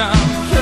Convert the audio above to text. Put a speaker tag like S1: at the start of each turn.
S1: time.